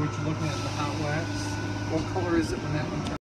what you're looking at, the hot wax. What color is it when that one turns?